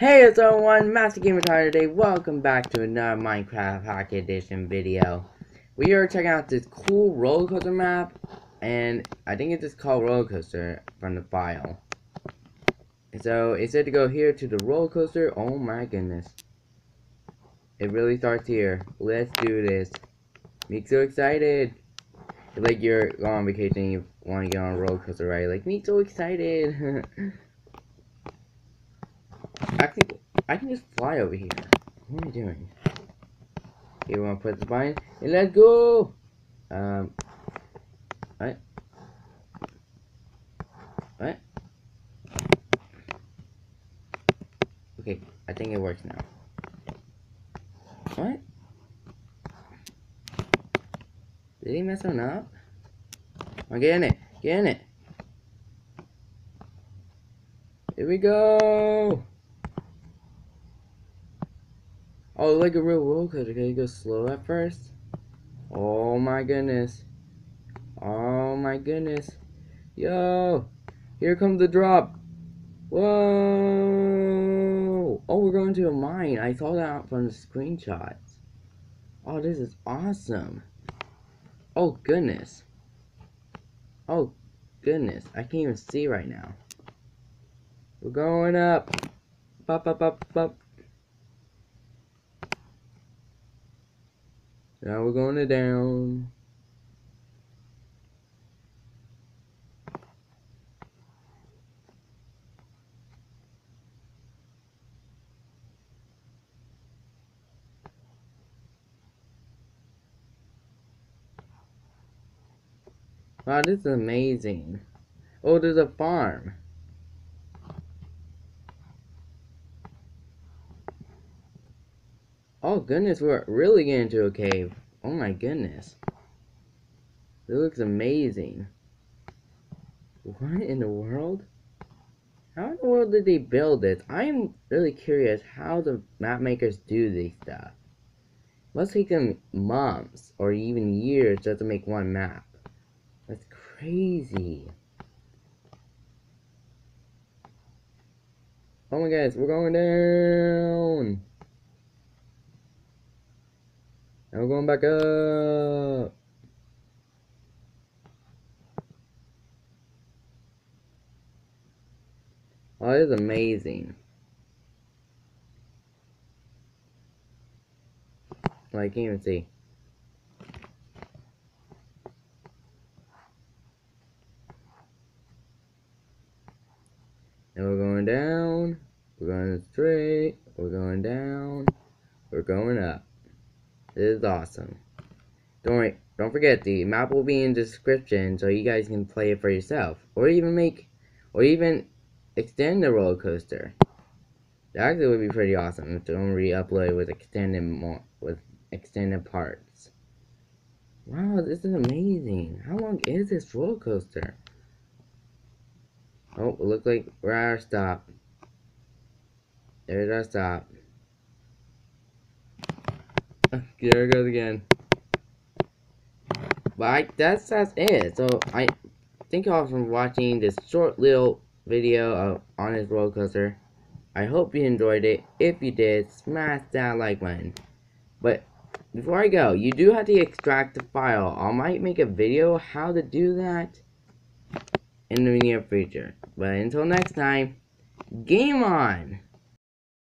Hey it's everyone, Master Gamer Tyler today. Welcome back to another Minecraft Hack Edition video. We are checking out this cool roller coaster map, and I think it's just called roller coaster from the file. So it said to go here to the roller coaster. Oh my goodness. It really starts here. Let's do this. Me so excited. Like you're going on vacation you want to get on a roller coaster ride. Like me so excited. I can I can just fly over here. What am I doing? We want to put the spine and let's go. Um. What? What? Okay, I think it works now. What? Did he mess one up? Oh, get in it. Get in it. Here we go. Oh, like a real roller coaster. Can you go slow at first? Oh my goodness. Oh my goodness. Yo! Here comes the drop. Whoa! Oh, we're going to a mine. I saw that from the screenshots. Oh, this is awesome. Oh, goodness. Oh, goodness. I can't even see right now. We're going up. Up, up, up, up. Now we're going to down. Wow, this is amazing. Oh, there's a farm. Oh goodness, we're really getting into a cave. Oh my goodness. It looks amazing. What in the world? How in the world did they build this? I'm really curious how the map makers do this stuff. Must take them months or even years just to make one map. That's crazy. Oh my goodness, we're going down. Now going back up. Oh, this is amazing. Oh, I can't even see. And we're going down, we're going straight, we're going down, we're going up. This is awesome. Don't worry, don't forget the map will be in the description so you guys can play it for yourself. Or even make, or even extend the roller coaster. That actually would be pretty awesome if don't re-upload with extended more with extended parts. Wow, this is amazing. How long is this roller coaster? Oh, it looks like we're at our stop. There's our stop. There it goes again. But I, that's that's it. So I thank you all for watching this short little video of on this roller coaster. I hope you enjoyed it. If you did, smash that like button. But before I go, you do have to extract the file. I might make a video how to do that in the near future. But until next time, game on!